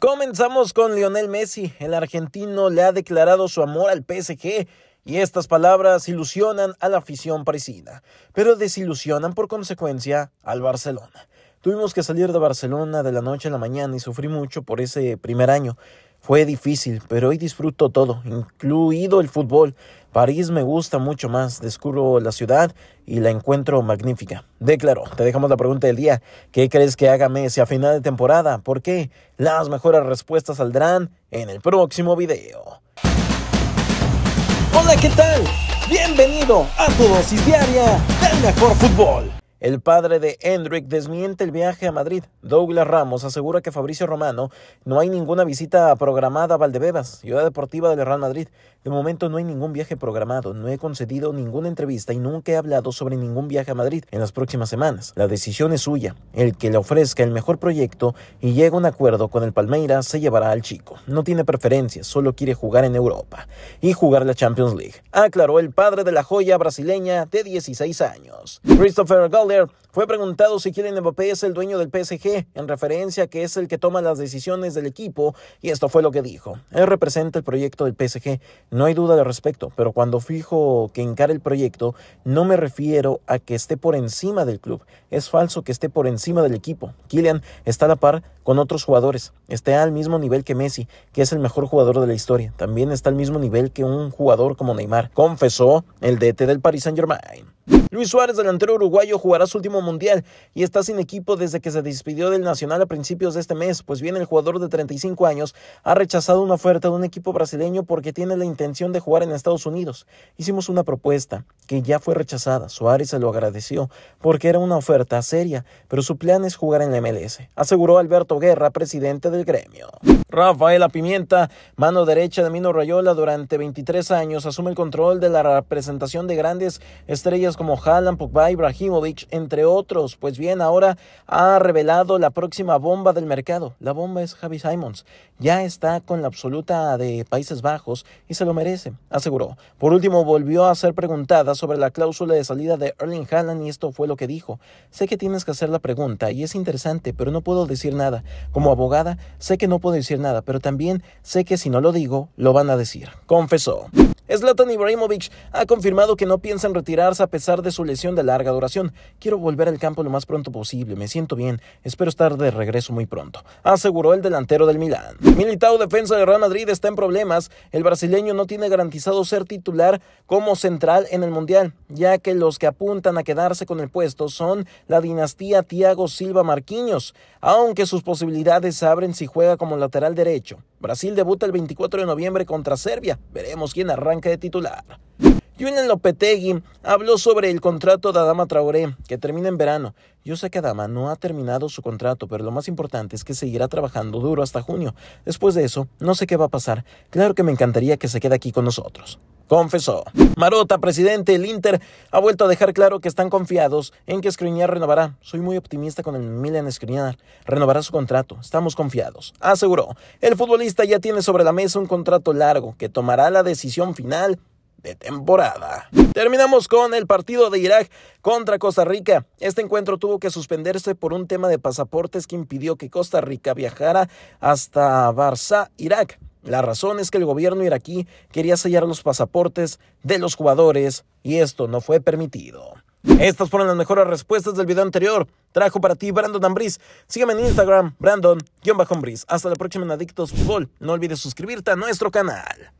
Comenzamos con Lionel Messi. El argentino le ha declarado su amor al PSG y estas palabras ilusionan a la afición parisina, pero desilusionan por consecuencia al Barcelona. Tuvimos que salir de Barcelona de la noche a la mañana y sufrí mucho por ese primer año. Fue difícil, pero hoy disfruto todo, incluido el fútbol. París me gusta mucho más, descubro la ciudad y la encuentro magnífica. Declaró, te dejamos la pregunta del día. ¿Qué crees que haga Messi a final de temporada? ¿Por qué? Las mejores respuestas saldrán en el próximo video. Hola, ¿qué tal? Bienvenido a tu dosis diaria del mejor fútbol. El padre de Hendrick desmiente el viaje a Madrid. Douglas Ramos asegura que Fabricio Romano no hay ninguna visita programada a Valdebebas, ciudad deportiva del Real Madrid. De momento no hay ningún viaje programado, no he concedido ninguna entrevista y nunca he hablado sobre ningún viaje a Madrid en las próximas semanas. La decisión es suya. El que le ofrezca el mejor proyecto y llegue a un acuerdo con el Palmeiras se llevará al chico. No tiene preferencias, solo quiere jugar en Europa y jugar la Champions League, aclaró el padre de la joya brasileña de 16 años. Christopher fue preguntado si Kylian Mbappé es el dueño del PSG, en referencia a que es el que toma las decisiones del equipo, y esto fue lo que dijo. Él representa el proyecto del PSG, no hay duda al respecto, pero cuando fijo que encara el proyecto, no me refiero a que esté por encima del club, es falso que esté por encima del equipo. Kylian está a la par con otros jugadores, está al mismo nivel que Messi, que es el mejor jugador de la historia, también está al mismo nivel que un jugador como Neymar, confesó el DT del Paris Saint-Germain. Luis Suárez, delantero uruguayo, jugará su último mundial y está sin equipo desde que se despidió del Nacional a principios de este mes, pues bien el jugador de 35 años ha rechazado una oferta de un equipo brasileño porque tiene la intención de jugar en Estados Unidos. Hicimos una propuesta que ya fue rechazada. Suárez se lo agradeció porque era una oferta seria, pero su plan es jugar en la MLS, aseguró Alberto Guerra, presidente del gremio. Rafaela Pimienta, mano derecha de Mino Rayola durante 23 años, asume el control de la representación de grandes estrellas como Haaland, Pogba, Ibrahimovic, entre otros. Pues bien, ahora ha revelado la próxima bomba del mercado. La bomba es Javi Simons. Ya está con la absoluta de Países Bajos y se lo merece, aseguró. Por último, volvió a ser preguntada sobre la cláusula de salida de Erling Haaland y esto fue lo que dijo. Sé que tienes que hacer la pregunta y es interesante, pero no puedo decir nada. Como abogada, sé que no puedo decir nada, pero también sé que si no lo digo, lo van a decir. Confesó. Zlatan Ibrahimovic ha confirmado que no piensa en retirarse a pesar de su lesión de larga duración. Quiero volver al campo lo más pronto posible, me siento bien, espero estar de regreso muy pronto, aseguró el delantero del Milán. Militao, defensa de Real Madrid, está en problemas. El brasileño no tiene garantizado ser titular como central en el Mundial, ya que los que apuntan a quedarse con el puesto son la dinastía Thiago Silva Marquinhos, aunque sus posibilidades se abren si juega como lateral derecho. Brasil debuta el 24 de noviembre contra Serbia. Veremos quién arranca de titular. Julian Lopetegui habló sobre el contrato de Adama Traoré, que termina en verano. Yo sé que Adama no ha terminado su contrato, pero lo más importante es que seguirá trabajando duro hasta junio. Después de eso, no sé qué va a pasar. Claro que me encantaría que se quede aquí con nosotros. Confesó. Marota, presidente del Inter, ha vuelto a dejar claro que están confiados en que Skriniar renovará. Soy muy optimista con el Milan Skriniar. Renovará su contrato. Estamos confiados. Aseguró. El futbolista ya tiene sobre la mesa un contrato largo que tomará la decisión final de temporada. Terminamos con el partido de Irak contra Costa Rica. Este encuentro tuvo que suspenderse por un tema de pasaportes que impidió que Costa Rica viajara hasta Barça, Irak. La razón es que el gobierno iraquí quería sellar los pasaportes de los jugadores y esto no fue permitido. Estas fueron las mejores respuestas del video anterior. Trajo para ti Brandon Ambris. Sígueme en Instagram, Brandon-Ambris. Hasta la próxima en Adictos Fútbol. No olvides suscribirte a nuestro canal.